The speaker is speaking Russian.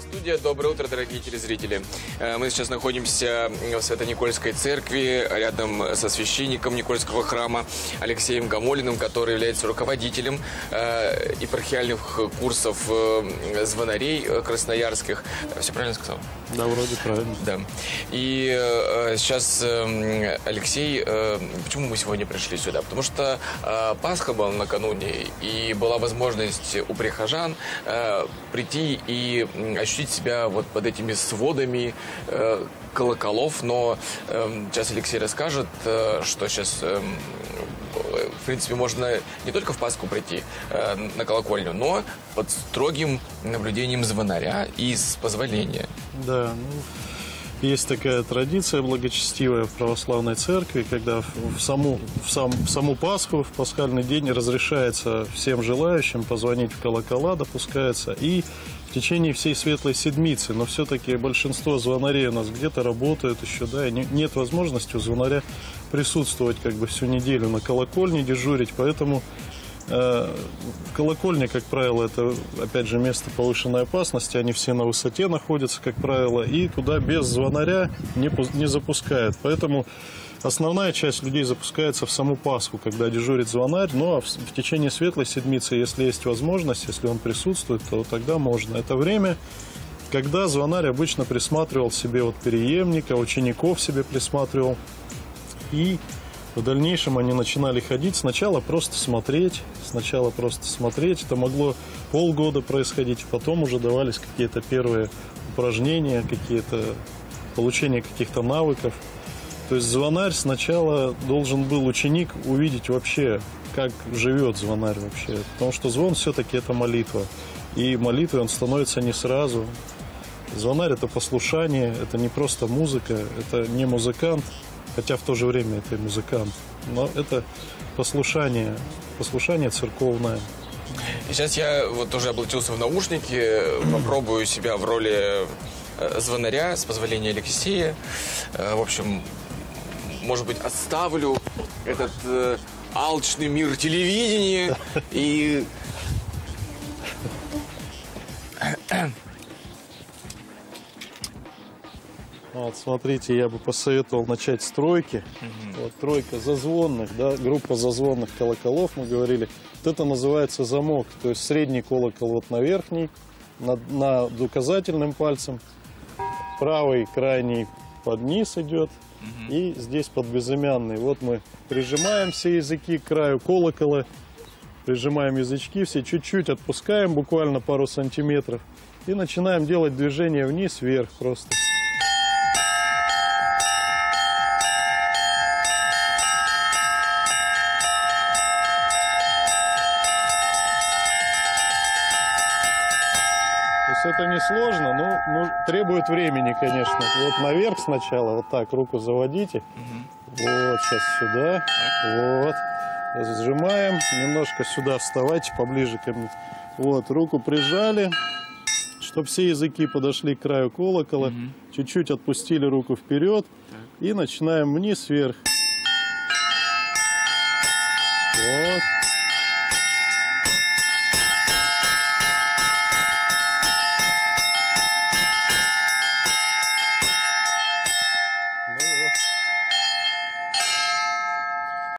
Студия. Доброе утро, дорогие телезрители. Э, Мы сейчас находимся в Свято-Никольской церкви, рядом со священником Никольского храма Алексеем Гамолиным, который является руководителем э, епархиальных курсов э, звонарей красноярских. Все правильно сказал? Да, вроде правильно. Да. И сейчас э, Алексей, почему мы сегодня пришли сюда? Потому что Пасха была накануне, и была возможность у прихожан прийти и ощутить себя вот под этими сводами э, колоколов. Но э, сейчас Алексей расскажет, э, что сейчас... э, в принципе, можно не только в Пасху прийти э, на колокольню, но под строгим наблюдением звонаря и с позволения. Да, ну, есть такая традиция благочестивая в православной церкви, когда в, саму, в, сам, в саму Пасху, в пасхальный день разрешается всем желающим позвонить в колокола, допускается, и в течение всей светлой седмицы, но все-таки большинство звонарей у нас где-то работают еще, да, и не- нет возможности у звонаря присутствовать как бы всю неделю на колокольне, дежурить, поэтому Колокольня, как правило, это, опять же, место повышенной опасности. Они все на высоте находятся, как правило, и туда без звонаря не, не запускают. Поэтому основная часть людей запускается в саму Пасху, когда дежурит звонарь. Ну, а в, в течение светлой седмицы, если есть возможность, если он присутствует, то тогда можно. Это время, когда звонарь обычно присматривал себе вот переемника, учеников себе присматривал. И в дальнейшем они начинали ходить. Сначала просто смотреть, сначала просто смотреть. Это могло полгода происходить. Потом уже давались какие-то первые упражнения, какие-то получение каких-то навыков. То есть звонарь сначала должен был ученик увидеть вообще, как живет звонарь вообще. Потому что звон все-таки это молитва. И молитвой он становится не сразу. Звонарь это послушание, это не просто музыка, это не музыкант, хотя в то же время это и музыкант. Но это послушание, послушание церковное. И сейчас я вот уже облачился в наушники, попробую себя в роли э, звонаря, с позволения Алексея. Э, В общем, может быть, отставлю этот э, алчный мир телевидения и... Вот, смотрите, я бы посоветовал начать с тройки. Вот тройка зазвонных, да, группа зазвонных колоколов, мы говорили. Вот это называется замок, то есть средний колокол вот на верхний, над, над указательным пальцем, правый крайний под низ идет, и здесь под безымянный. Вот мы прижимаем все языки к краю колокола, прижимаем язычки, все чуть-чуть отпускаем, буквально пару сантиметров, и начинаем делать движение вниз-вверх просто. Это несложно, но ну, требует времени, конечно. Вот наверх сначала, вот так, руку заводите. Вот, сейчас сюда. Вот. Сжимаем. Немножко сюда вставайте поближе ко мне. Вот, руку прижали, чтобы все языки подошли к краю колокола. Чуть-чуть отпустили руку вперед. И начинаем вниз, вверх.